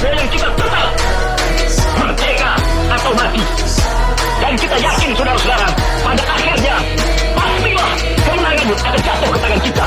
boleh kita total Merdeka atau mati. Dan kita yakin, saudara-saudara, pada akhirnya pastilah kemenangan akan jatuh ke tangan kita.